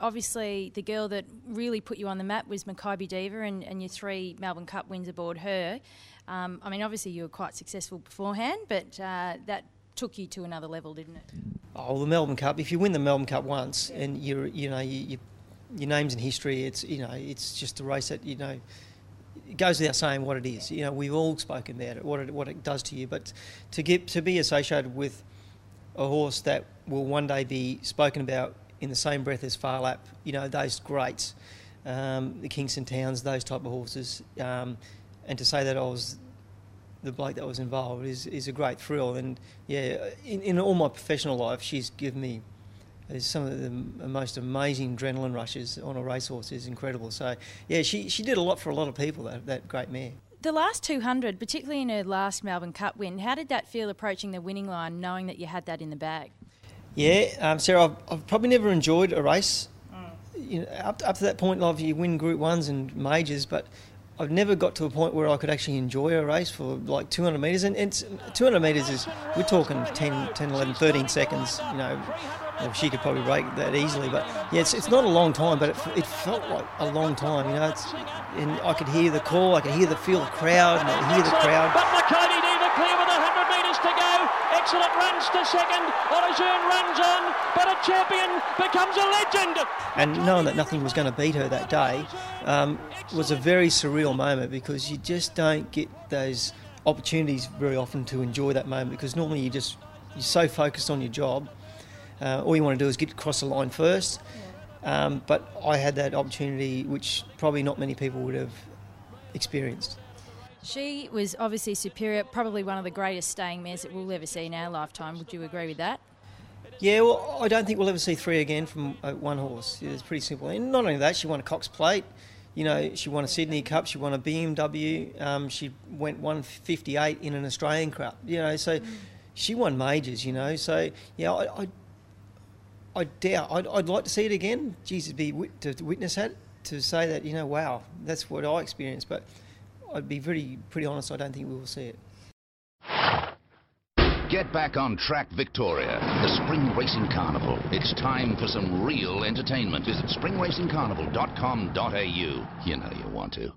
Obviously, the girl that really put you on the map was Makybe Diva, and, and your three Melbourne Cup wins aboard her. Um, I mean, obviously, you were quite successful beforehand, but uh, that took you to another level, didn't it? Oh, the Melbourne Cup. If you win the Melbourne Cup once, and you're, you know, you, you, your name's in history. It's, you know, it's just a race that, you know, it goes without saying what it is. You know, we've all spoken about it, what it, what it does to you. But to get to be associated with a horse that will one day be spoken about in the same breath as Phar Lap, you know, those greats, um, the Kingston Towns, those type of horses, um, and to say that I was the bloke that was involved is, is a great thrill. And yeah, in, in all my professional life, she's given me some of the most amazing adrenaline rushes on a racehorse is incredible. So yeah, she, she did a lot for a lot of people. That that great mare. The last 200, particularly in her last Melbourne Cup win, how did that feel approaching the winning line, knowing that you had that in the bag? Yeah, um, Sarah, I've, I've, probably never enjoyed a race. Mm. You know, up, up to that point, love you win Group Ones and majors, but I've never got to a point where I could actually enjoy a race for like 200 metres. And, and 200 metres is, we're talking 10, 10, 11, 13 seconds, you know. Well, she could probably break that easily, but yeah, it's, it's not a long time, but it, it felt like a long time, you know. and I could hear the call, I could hear the feel the crowd, and I hear the crowd. Clear with 100 metres to go. Xcellent runs to second. On A Jeune runs on, but a champion becomes a legend. And knowing that nothing was going to beat her that day um, was a very surreal moment because you just don't get those opportunities very often to enjoy that moment because normally you just you're so focused on your job uh, all you want to do is get across the line first. Um, but I had that opportunity, which probably not many people would have experienced. She was obviously superior, probably one of the greatest staying mares that we'll ever see in our lifetime. Would you agree with that? Yeah, well, I don't think we'll ever see three again from uh, one horse. It's pretty simple. And not only that, she won a Cox Plate. You know, she won a Sydney Cup. She won a BMW. Um, she went 158 in an Australian Cup. You know, so she won majors. You know, so yeah, I, I I doubt. I'd, I'd like to see it again. Jesus, be to witness that to say that you know, wow, that's what I experienced. But I'd be very pretty honest. I don't think we will see it. Get back on track, Victoria. The Spring Racing Carnival. It's time for some real entertainment. Visit springracingcarnival.com.au. You know you want to.